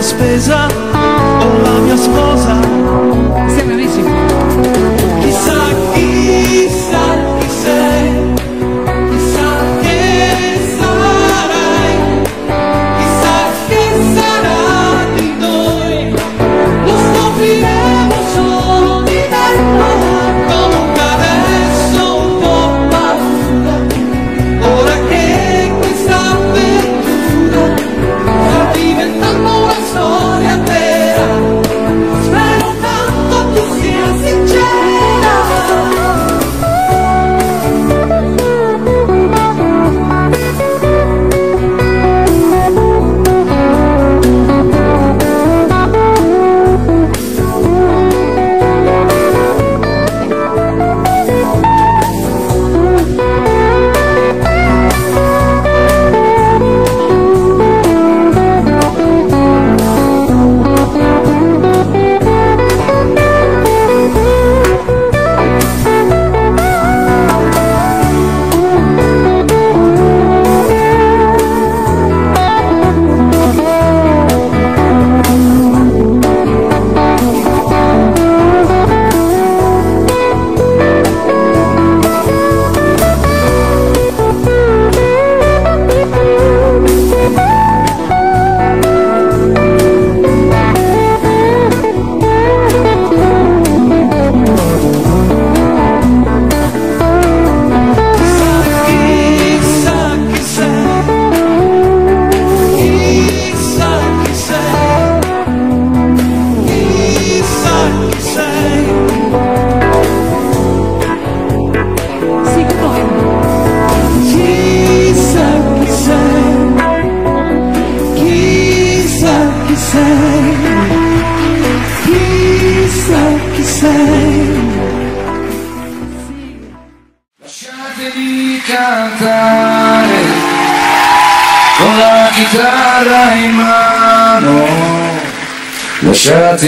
mia spesa o la mia sposa. Siamo amici. Chissà chi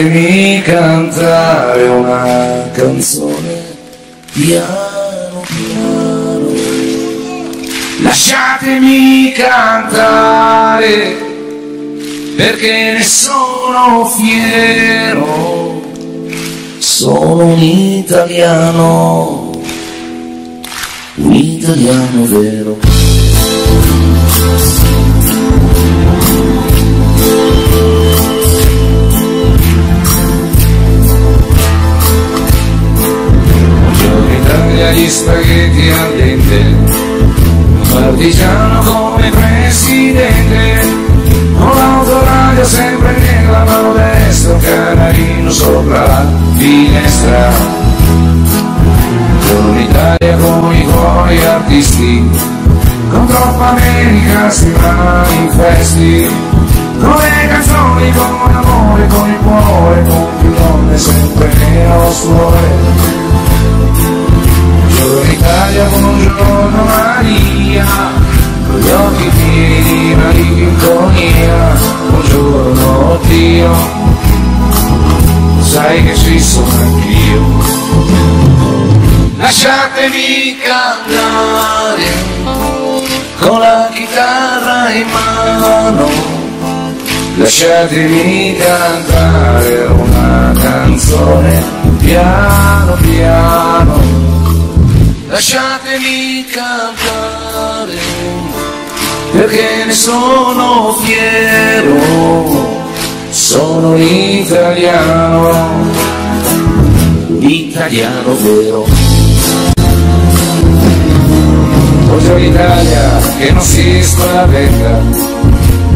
fatemi cantare una canzone piano piano. Lasciatemi cantare perché ne sono fiero. Sono un italiano, un italiano vero. gli spaghetti al dente, un partigiano come presidente, con l'autoradio sempre nella mano destra, un canarino sopra la finestra. Con l'Italia con i tuoi artisti, con troppa America si manifesti, con le canzoni, con l'amore, con il cuore, con più donne sempre nello suore. Buongiorno Italia, buongiorno Maria, con gli occhi pieni di malinconia, buongiorno Dio, sai che ci sono anch'io. Lasciatemi cantare con la chitarra in mano, lasciatemi cantare una canzone piano piano lasciatemi cantare perché ne sono fiero, sono italiano, italiano vero. Voglio l'Italia che non si spaventa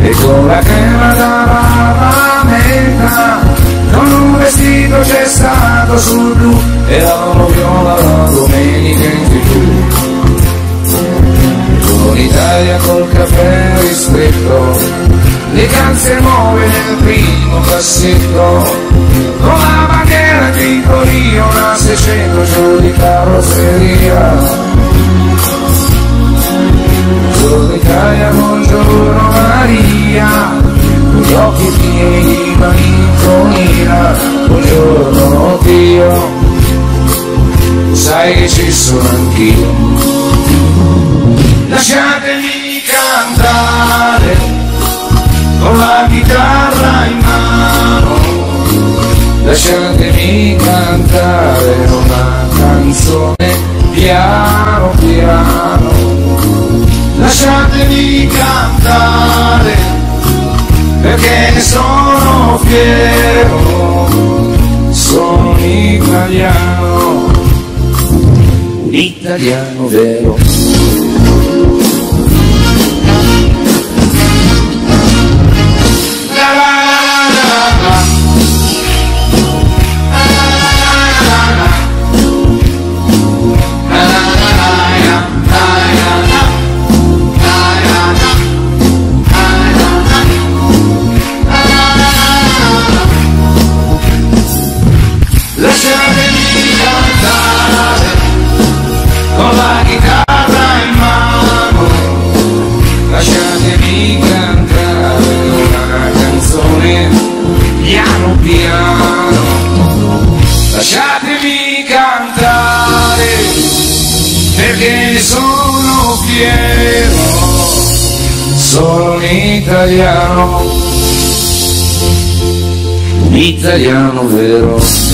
e con la crema dalla lamenta con un vestito gessato sul blu e loro viola la domenica in tv. Con l'Italia col caffè ristretto le calze nuove nel primo cassetto. Con la bandiera di Torino una 600 giù di carrozzeria. Buongiorno Italia, buongiorno Maria, con gli occhi pieni di malinconia, buongiorno Dio, sai che ci sono anch'io. Lasciatemi cantare con la chitarra in mano, lasciatemi cantare una canzone piano piano. Lasciatemi cantare perché sono fiero, sono italiano, italiano vero. Italiano, italiano vero.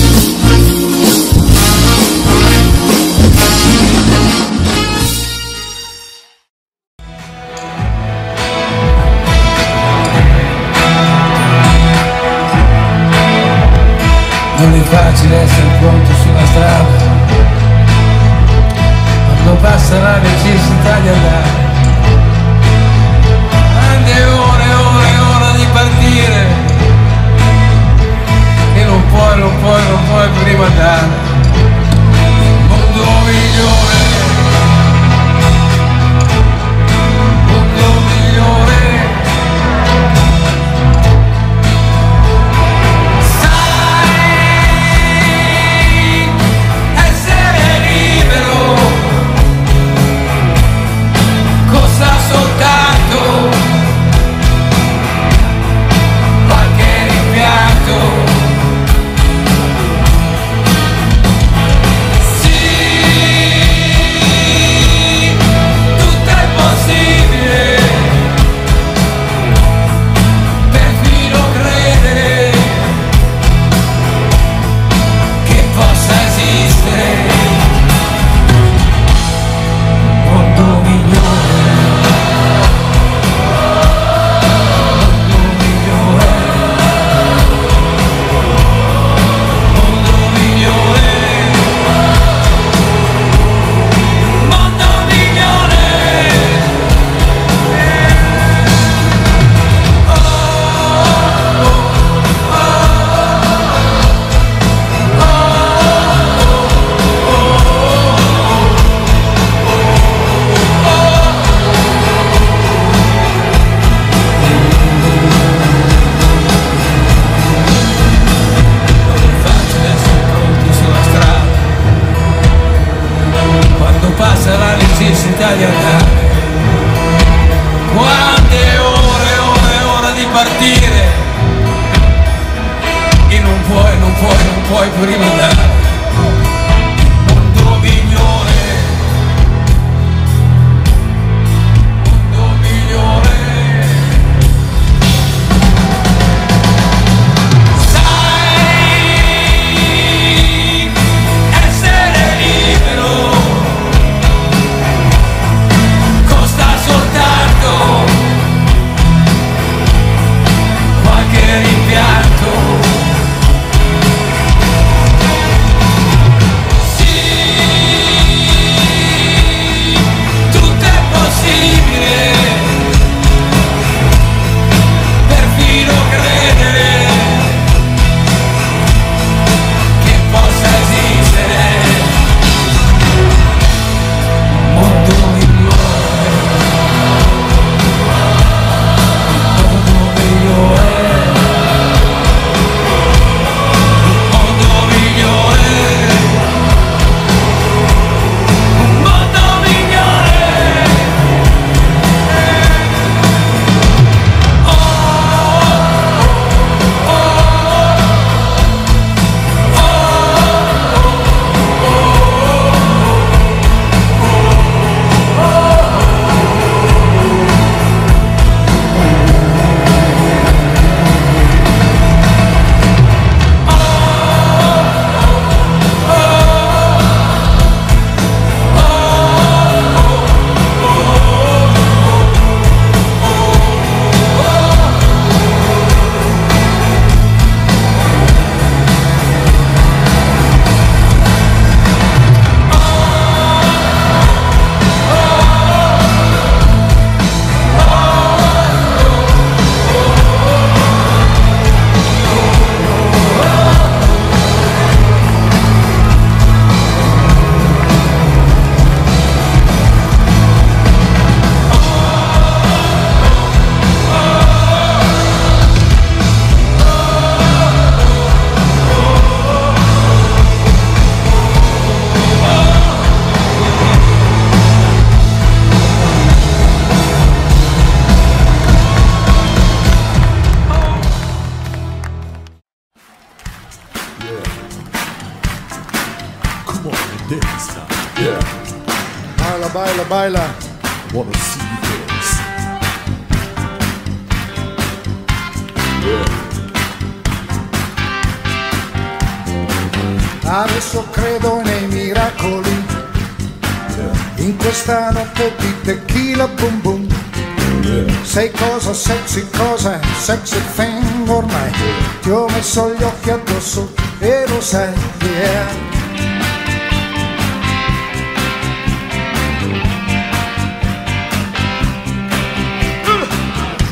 Addosso e lo sai, yeah.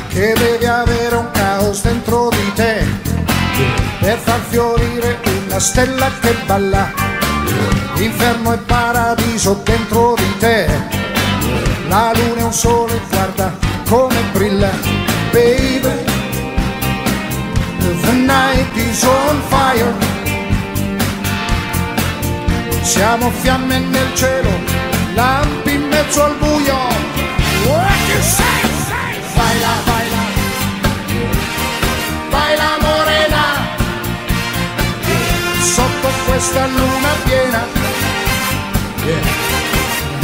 Che devi avere un caos dentro di te per far fiorire una stella che balla. Inferno e paradiso dentro di te. La luna è un sole, guarda come brilla, baby. The night is on fire. Siamo fiamme nel cielo, lampi in mezzo al buio. What you say? Baila, baila, baila morena, sotto questa luna piena.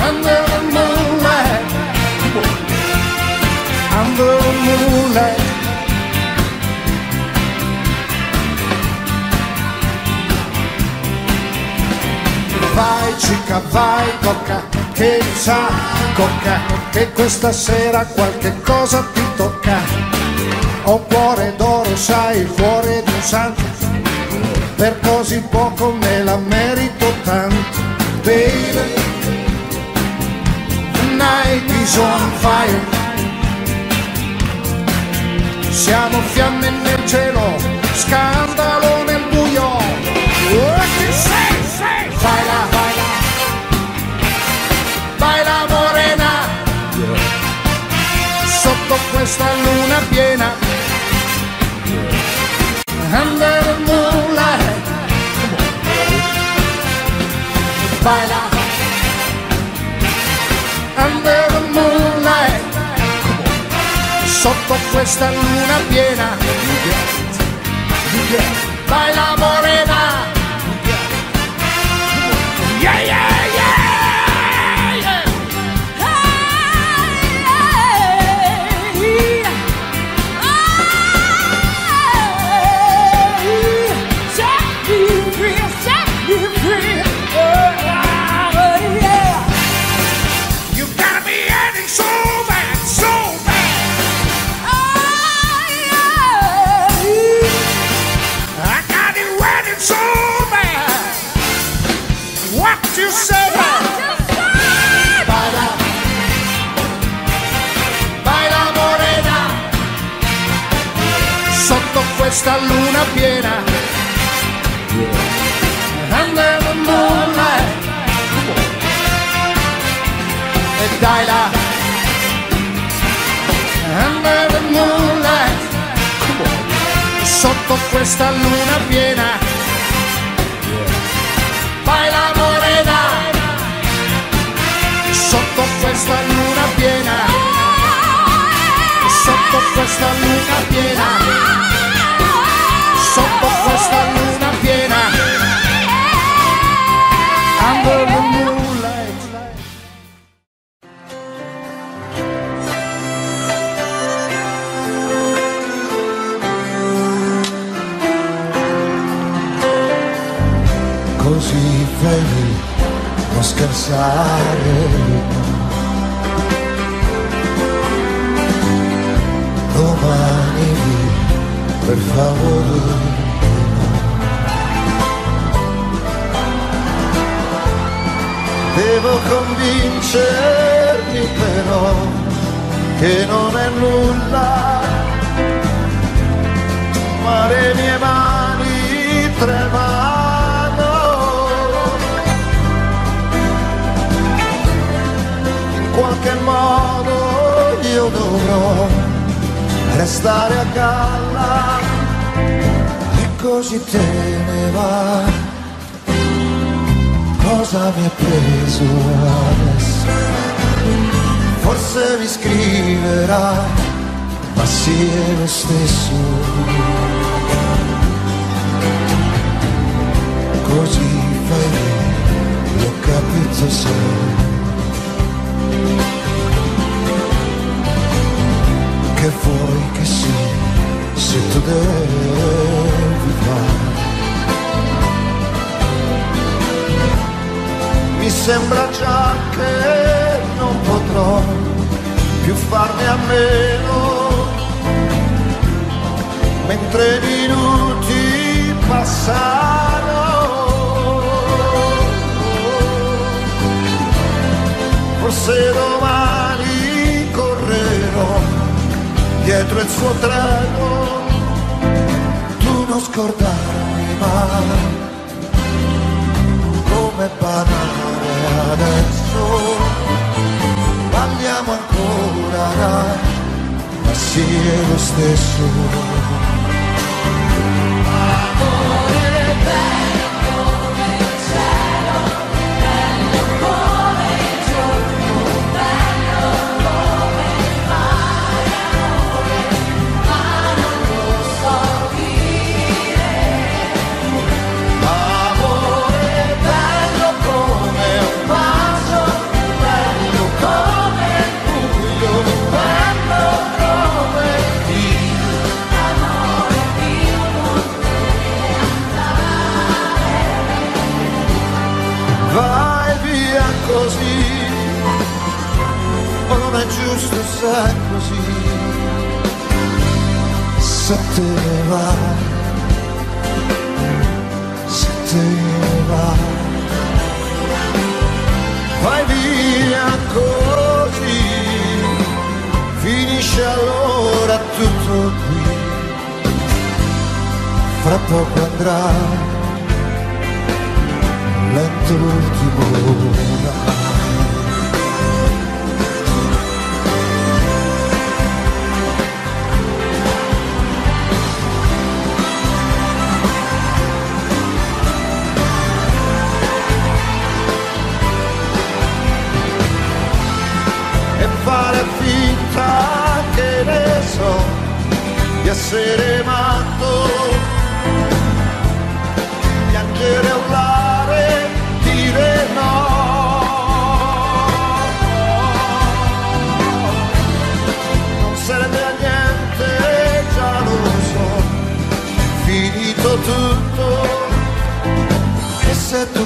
Under the moonlight, under the moonlight. Vai cica, vai cocca, che sa cocca, che questa sera qualche cosa ti tocca. Ho cuore d'oro, sai, il cuore di un santo, per così poco me la merito tanto, baby. Night is on fire. Siamo fiamme nel cielo, scandalo nel buio. What? Baila, morena, sotto questa luna piena. Under the moonlight, baila, under the sotto questa luna piena. Baila morena. Piena. Under the moonlight E dai là. Under the moonlight Sotto questa luna piena. Vai la morena. Sotto questa luna piena. Sotto questa luna piena Sotto questa luna piena Under the moonlight così vedi, non scherzare. Domani, per favore. Devo convincermi però che non è nulla, ma le mie mani tremano. In qualche modo io dovrò restare a galla e così te ne va. Cosa mi ha preso adesso? Forse mi scriverà, ma sì è lo stesso. Così fai, l'ho capito se che vuoi che sia, se tu devi fare. Mi sembra già che non potrò più farne a meno, mentre minuti passano. Forse domani correrò dietro il suo treno, tu non scordarmi mai come banale adesso. Balliamo ancora ma sì è lo stesso. Amore è così. Se te ne vai se te ne vai. Vai via così, finisce allora tutto qui. Fra poco andrà lento l'ultimo essere matto, piangere, urlare, dire no. Non serve a niente, già lo so, finito tutto, e se tu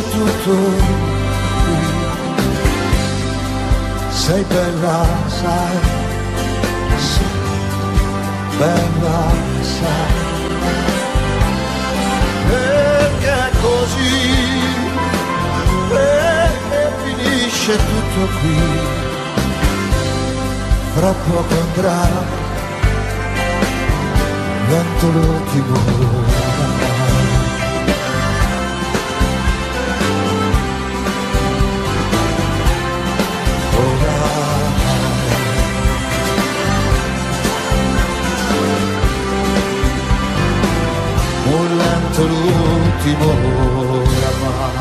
dice tutto. Sei bella, sai, sì, bella, sai. Perché così e finisce tutto qui. Fra poco andrà, vento l'ultimo. último amor.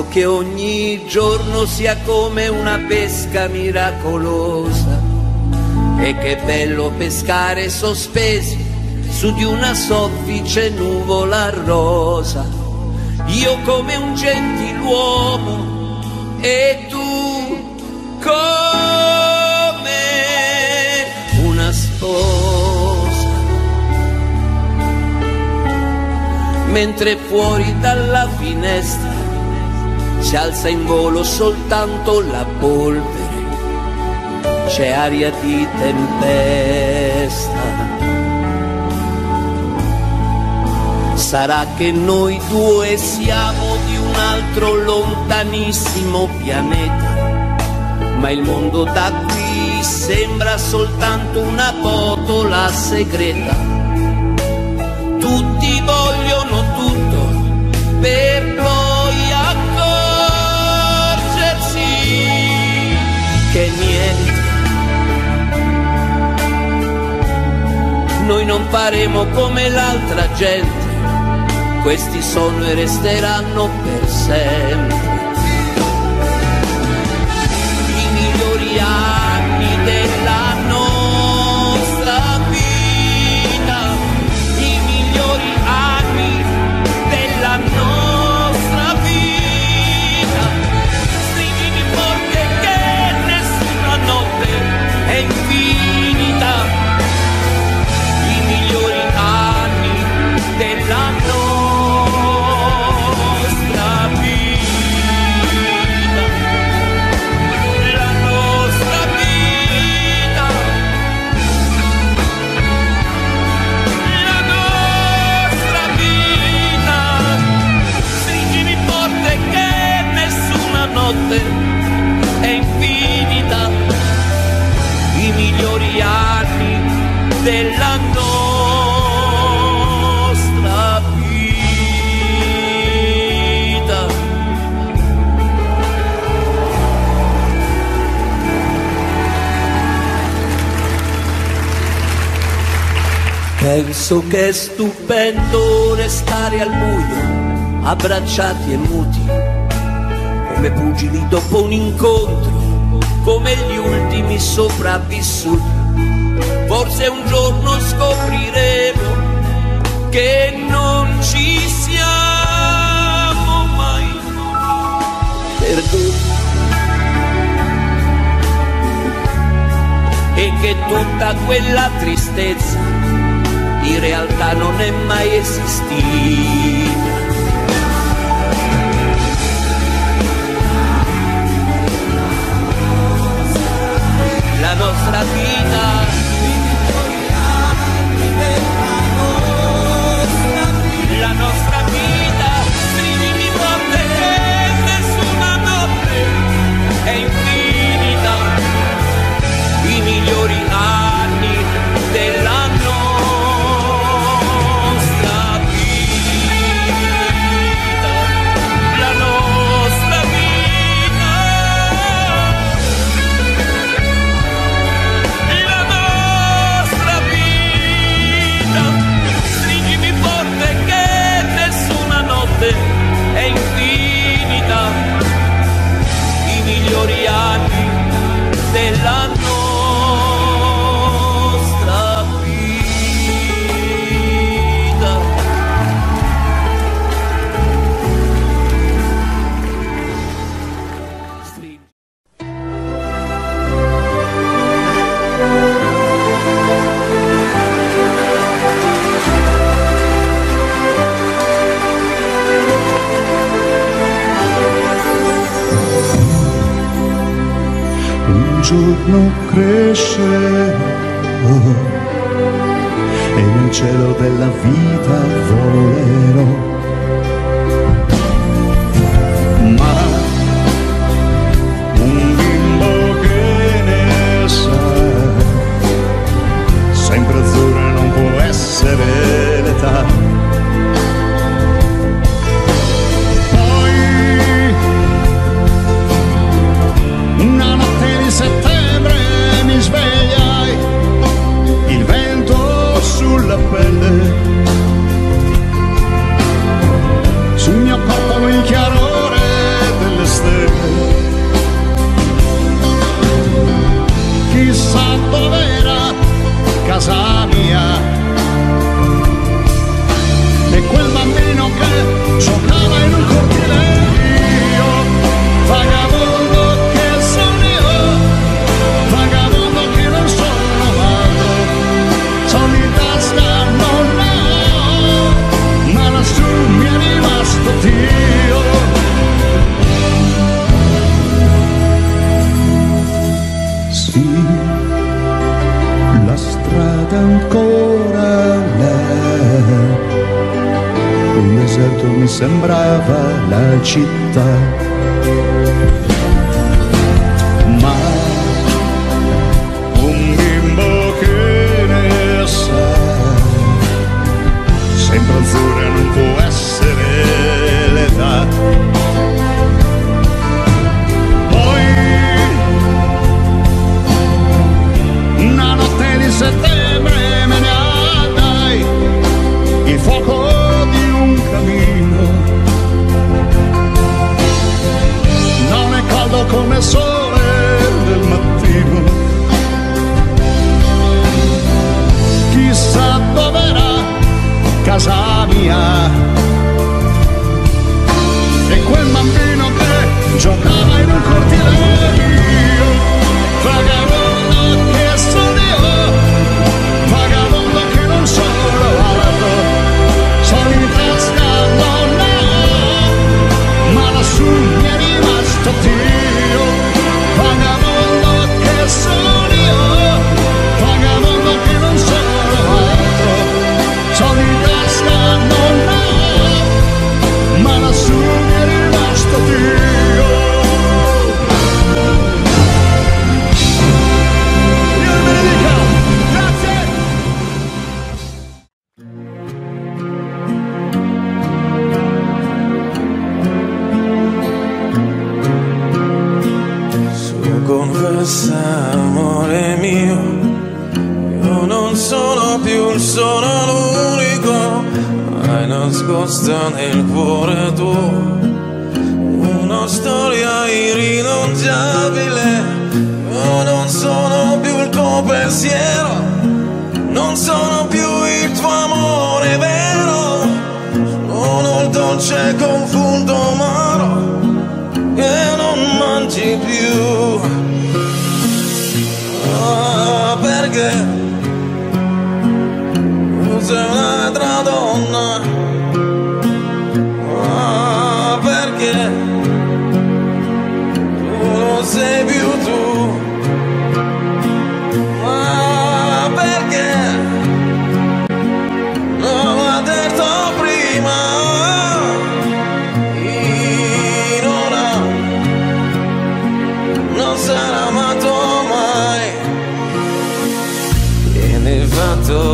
spero che ogni giorno sia come una pesca miracolosa e che bello pescare sospesi su di una soffice nuvola rosa. Io come un gentiluomo e tu come una sposa. Mentre fuori dalla finestra si alza in volo soltanto la polvere, c'è aria di tempesta. Sarà che noi due siamo di un altro lontanissimo pianeta, ma il mondo da qui sembra soltanto una botola segreta. Tutti vogliono tutto per loro Noi non faremo come l'altra gente questi sono e resteranno per sempre. Penso che è stupendo restare al buio, abbracciati e muti, come pugili dopo un incontro, come gli ultimi sopravvissuti. Forse un giorno scopriremo che non ci siamo mai perduti. E che tutta quella tristezza in realtà non è mai esistita. La nostra vita 是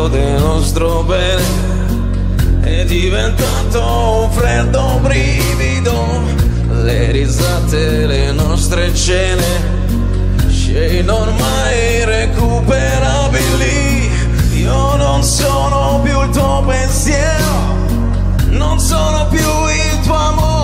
del nostro bene. È diventato un freddo brivido le risate le nostre cene scene ormai recuperabili io non sono più il tuo pensiero non sono più il tuo amore.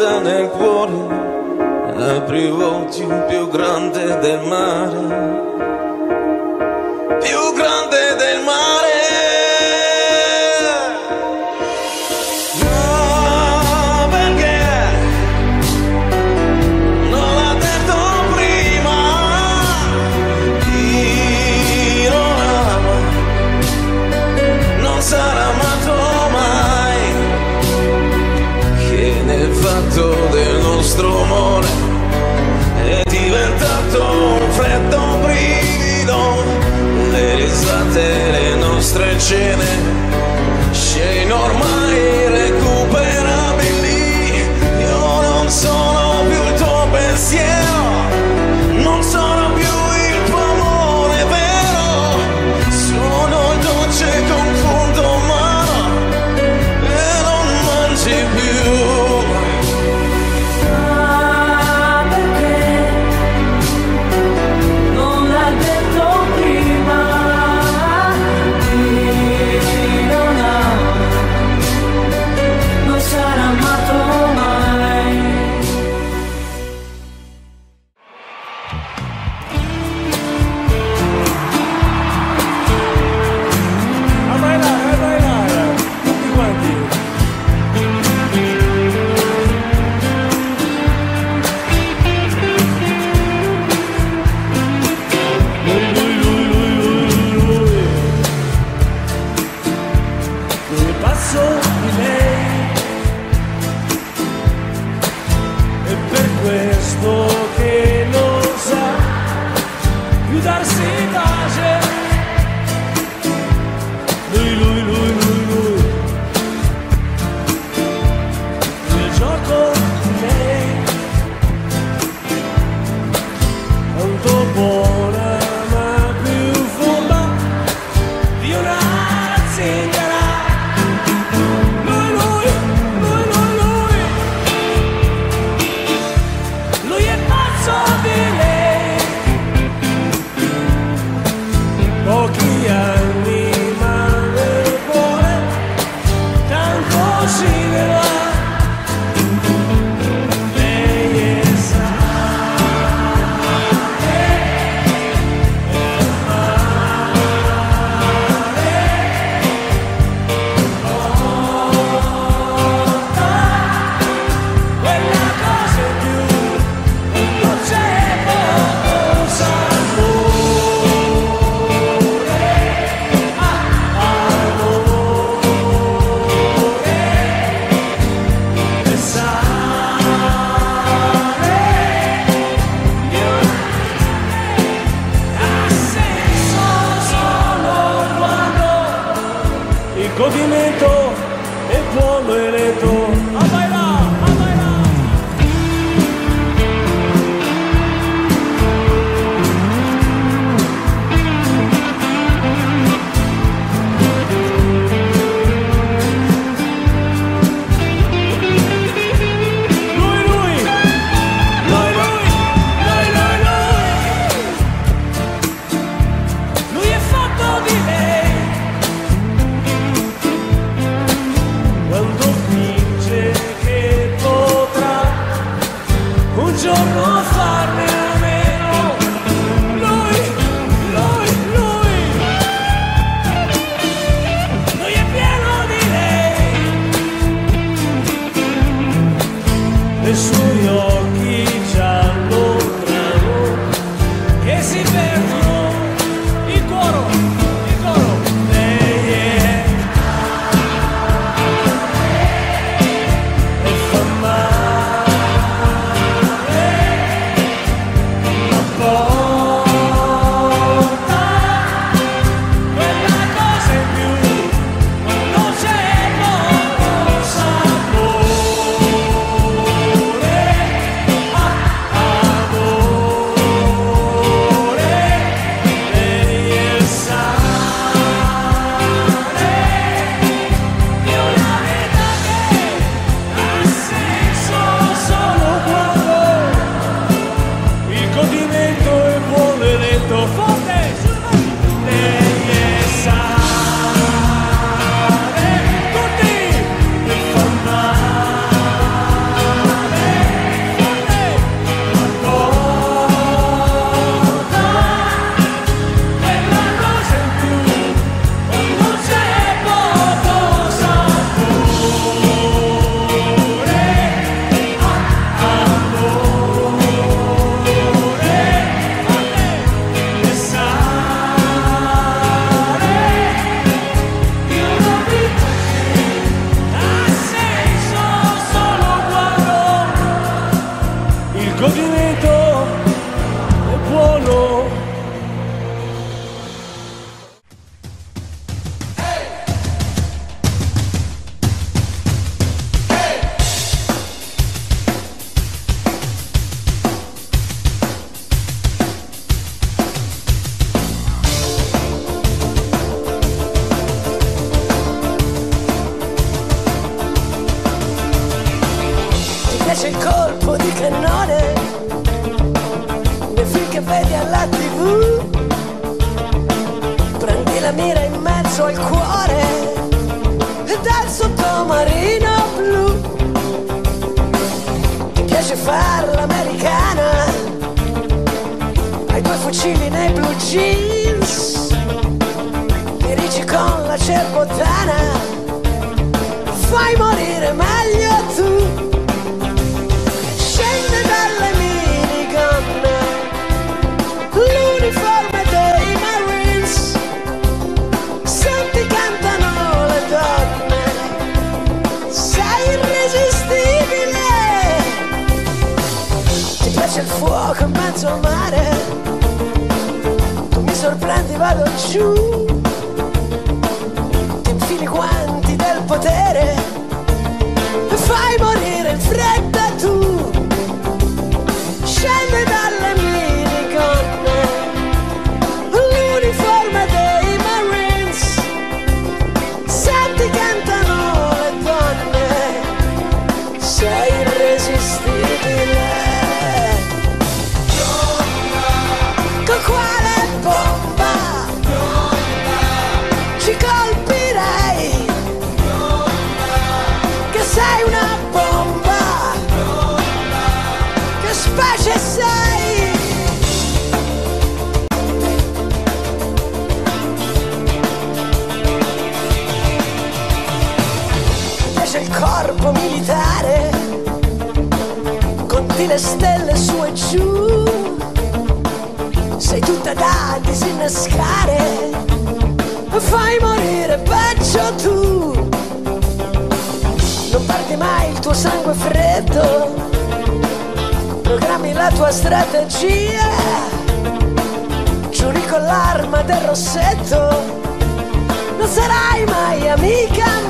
senza nel cuore aprivo un più grande del mare. Più kitchen fucili nei blue jeans dirigi con la cerbottana fai morire meglio tu. Scende dalle minigonne l'uniforme dei marines senti cantano le donne sei irresistibile. Ti piace il fuoco in mezzo al mare? the bottom shoe. pescare fai morire peggio tu. Non parti mai il tuo sangue freddo. Programmi la tua strategia. Giuri con l'arma del rossetto. Non sarai mai amica mia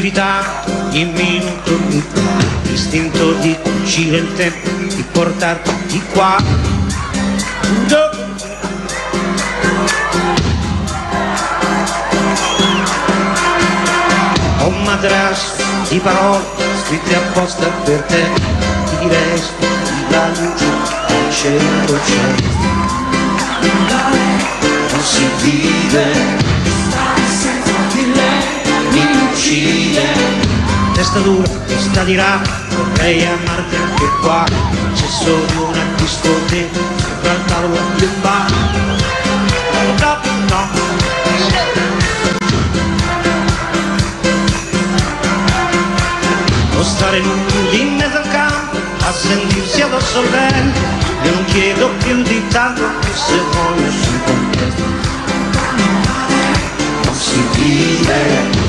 di ogni minuto, l'istinto di cucire il tempo, di portarti di qua. Do- Ho un materasso di parole scritte apposta per te, ti direi la luce al cielo c'è. Non si vive, mi uccide. Testa dura, testa di là, vorrei amarti anche qua. C'è solo una discoteca, sopra il tavolo di un bar. No, stare nudi in mezzo al campo a sentirsi addosso al vento io non chiedo più di tanto se voglio sul contesto non si vive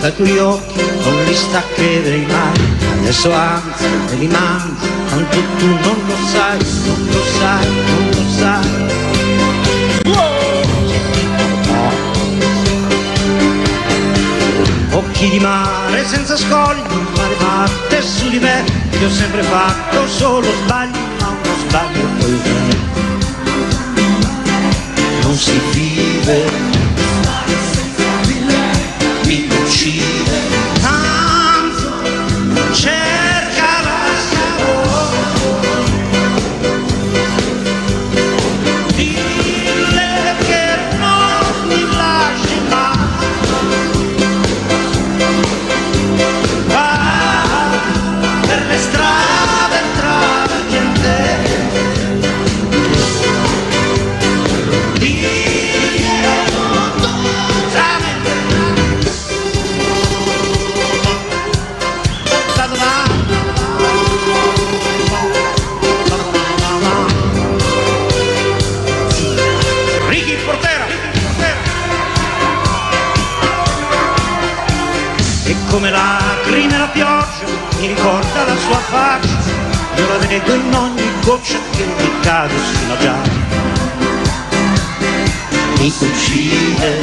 dai tuoi occhi non li staccherei mai. Adesso anzi me li mangi tanto tu non lo sai non lo sai non lo sai. Occhi di mare senza scogli, il mare batte su di me, io ho sempre fatto solo sbagli, ma uno sbaglio poi. Non si vive, mi uccide, sua faccia io la vedo in ogni goccia che mi cade sulla giacca. Mi uccide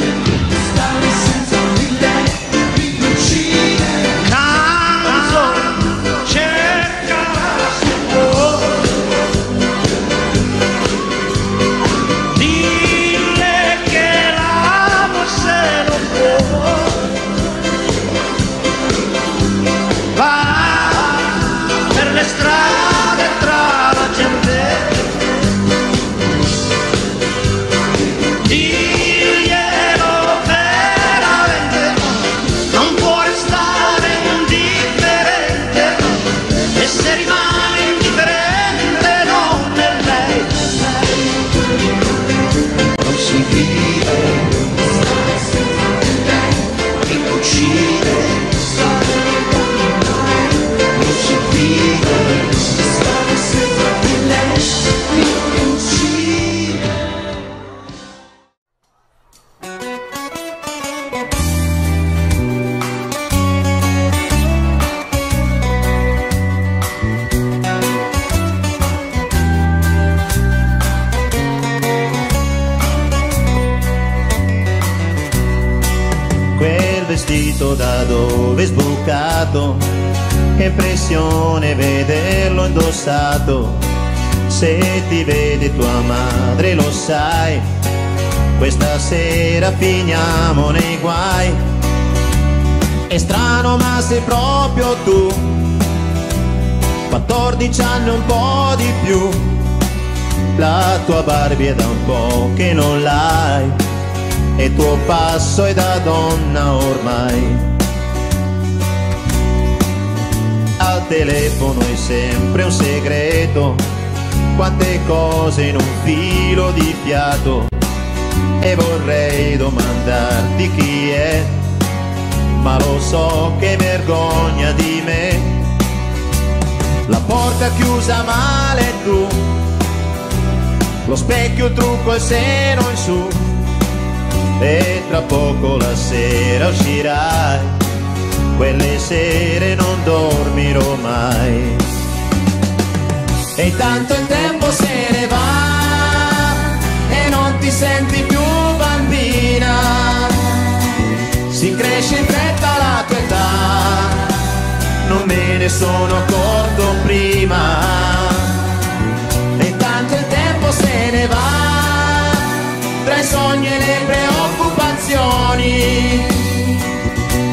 tua Barbie è da un po' che non l'hai e tuo passo è da donna ormai. Al telefono è sempre un segreto, quante cose in un filo di fiato. e vorrei domandarti chi è, ma lo so che vergogna di me. La porta chiusa male tu, lo specchio trucco il seno in su, e tra poco la sera uscirai, quelle sere non dormirò mai. E intanto il tempo se ne va e non ti senti più bambina. Si cresce in fretta la tua età, non me ne sono accorto prima. Preoccupazioni.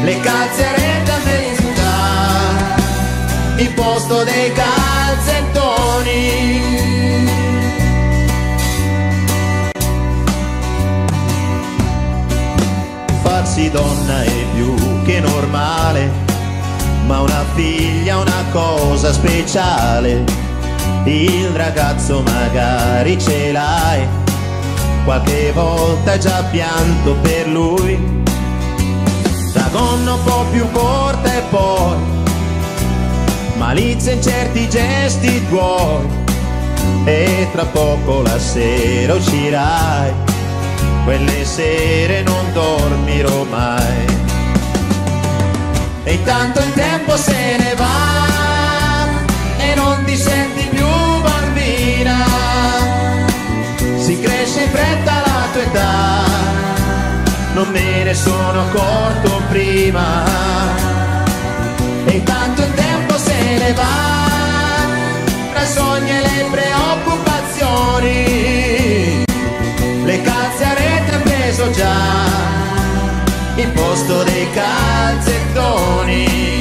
Le calzerette a mezza, il posto dei calzettoni. Farsi donna è più che normale, ma una figlia è una cosa speciale. Il ragazzo magari ce l'hai, qualche volta già pianto per lui. La gonna un po' più corta e poi malizia in certi gesti tuoi e tra poco la sera uscirai, quelle sere non dormirò mai. E intanto il tempo se ne va e non ti senti in fretta la tua età, non me ne sono accorto prima. E intanto il tempo se ne va tra i sogni e le preoccupazioni. Le calze a rete preso già il posto dei calzettoni.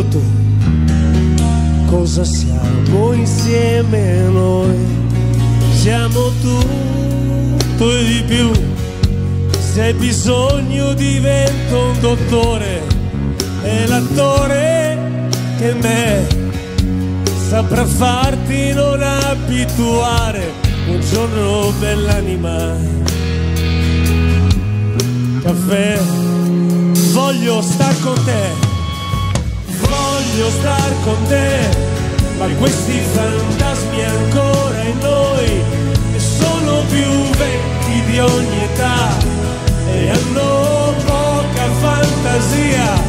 dillo tu. Cosa siamo insieme noi? Siamo tutto e di più. Se hai bisogno divento un dottore. E l'attore che me saprà farti non abituare un giorno dell'anima. Caffè voglio star con te voglio star con te, ma questi fantasmi ancora in noi e sono più vecchi di ogni età e hanno poca fantasia,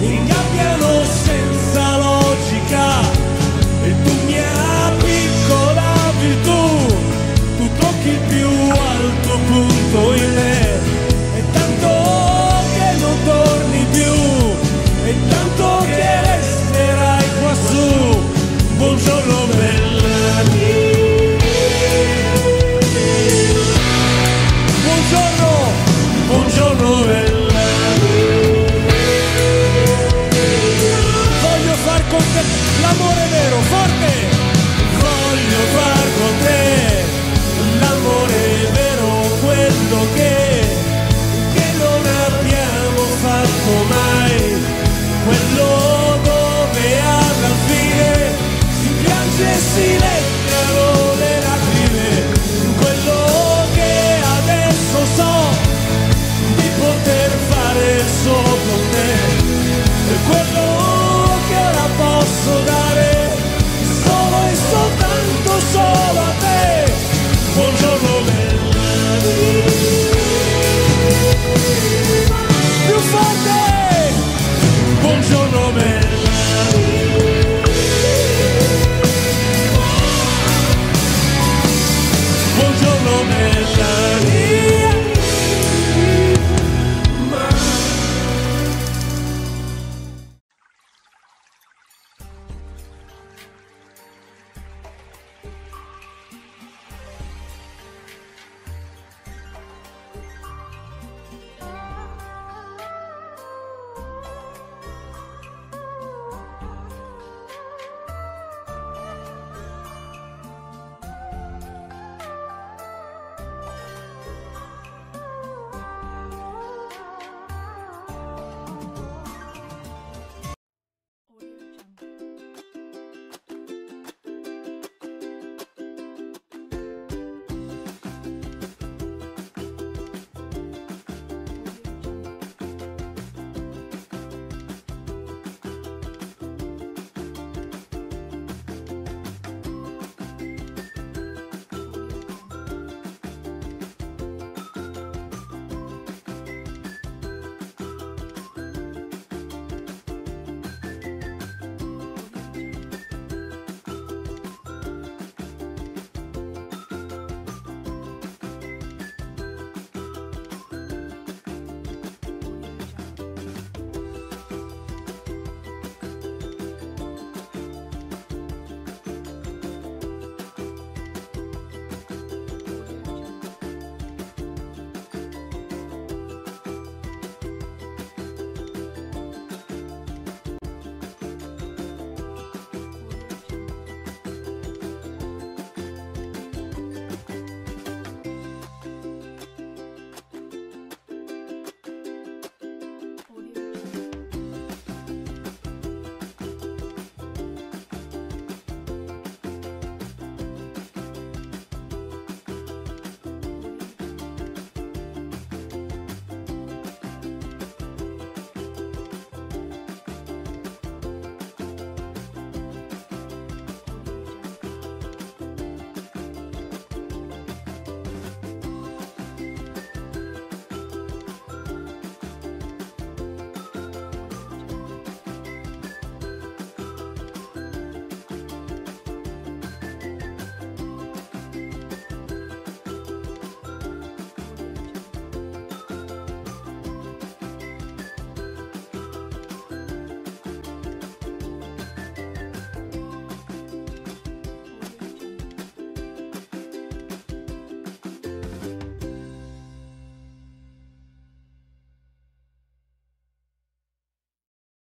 ingabbiano senza logica e tu mia piccola virtù, tu tocchi il più alto punto in lei.